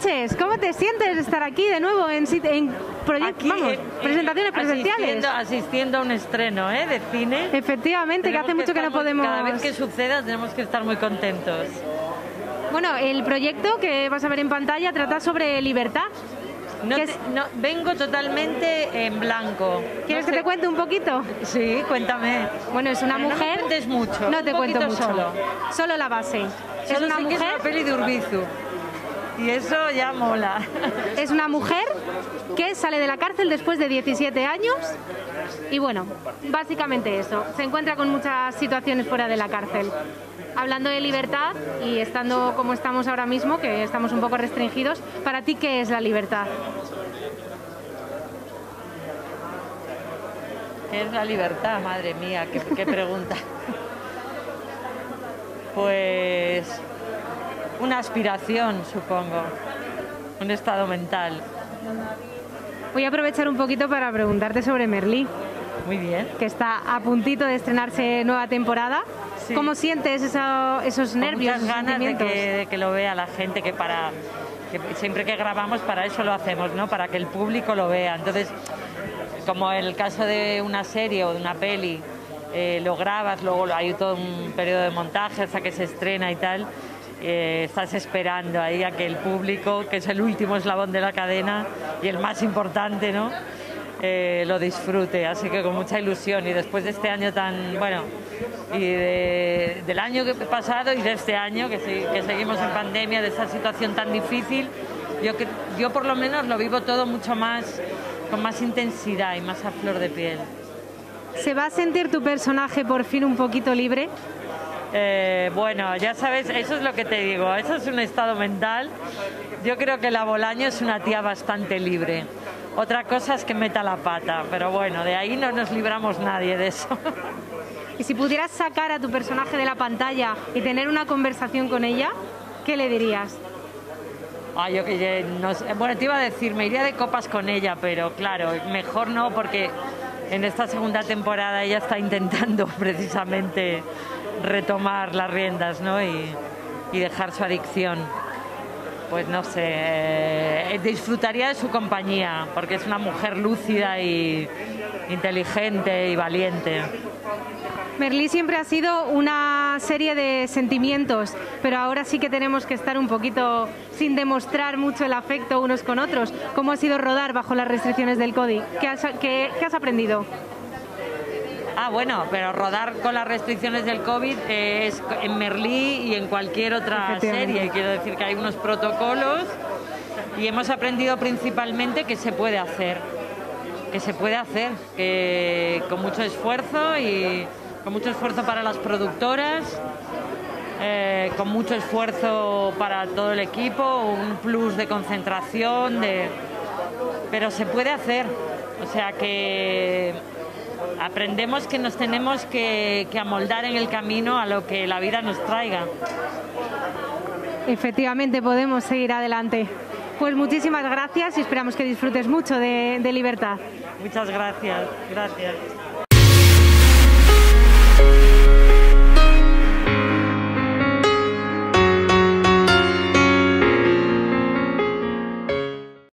noches. ¿Cómo te sientes de estar aquí de nuevo en, en proyec- Aquí, vamos, eh, presentaciones presenciales? Asistiendo, asistiendo a un estreno ¿eh? de cine. Efectivamente, que Tenemos hace mucho que no estar muy- podemos... Cada vez que suceda tenemos que estar muy contentos. Bueno, el proyecto que vas a ver en pantalla trata sobre libertad. No ¿Qué te- es- no, vengo totalmente en blanco. ¿Quieres No que sé- te cuente un poquito? Sí, cuéntame. Bueno, es una Pero no me mujer... cuentes mucho, No te un cuento mucho. solo. Solo la base. es Solo una sé que es mujer... una peli de Urbizu. Y eso ya mola. Es una mujer que sale de la cárcel después de 17 años y bueno, básicamente eso. Se encuentra con muchas situaciones fuera de la cárcel. Hablando de libertad y estando como estamos ahora mismo, que estamos un poco restringidos, para ti, ¿qué es la libertad? ¿Qué es la libertad? Madre mía, qué, qué pregunta. Pues una aspiración, supongo. Un estado mental. Voy a aprovechar un poquito para preguntarte sobre Merlí, Muy bien. que está a puntito de estrenarse nueva temporada. Sí. ¿Cómo sientes eso- esos Con nervios, muchas ganas de que, de que lo vea la gente, que para que siempre que grabamos para eso lo hacemos, ¿no? Para que el público lo vea. Entonces, como en el caso de una serie o de una peli, eh, lo grabas, luego hay todo un periodo de montaje hasta que se estrena y tal. Eh, estás esperando ahí a que el público, que es el último eslabón de la cadena y el más importante, ¿no? Eh, lo disfrute, así que con mucha ilusión y después de este año tan bueno y de- del año pasado y de este año que, que seguimos en pandemia, de esta situación tan difícil, yo, que- yo por lo menos lo vivo todo mucho más, con más intensidad y más a flor de piel. ¿Se va a sentir tu personaje por fin un poquito libre? Eh, bueno, ya sabes, eso es lo que te digo, eso es un estado mental. Yo creo que la Bolaño es una tía bastante libre. Otra cosa es que meta la pata, pero bueno, de ahí no nos libramos nadie de eso. Y si pudieras sacar a tu personaje de la pantalla y tener una conversación con ella, ¿qué le dirías? Ah, yo que ya no sé. Bueno, te iba a decir, me iría de copas con ella, pero claro, mejor no porque en esta segunda temporada ella está intentando precisamente retomar las riendas, ¿no? Y, dejar su adicción. Pues no sé, eh, disfrutaría de su compañía, porque es una mujer lúcida y inteligente y valiente. Merlí siempre ha sido una serie de sentimientos, pero ahora sí que tenemos que estar un poquito sin demostrar mucho el afecto unos con otros. ¿Cómo ha sido rodar bajo las restricciones del CODI? ¿Qué has, qué- qué has aprendido? Ah, bueno, pero rodar con las restricciones del COVID es en Merlí y en cualquier otra serie. Quiero decir que hay unos protocolos y hemos aprendido principalmente que se puede hacer. Que se puede hacer, que con mucho esfuerzo y con mucho esfuerzo para las productoras, eh, con mucho esfuerzo para todo el equipo, un plus de concentración, de... pero se puede hacer. O sea que aprendemos que nos tenemos que, que amoldar en el camino a lo que la vida nos traiga. Efectivamente, podemos seguir adelante. Pues muchísimas gracias y esperamos que disfrutes mucho de, de libertad. Muchas gracias, gracias.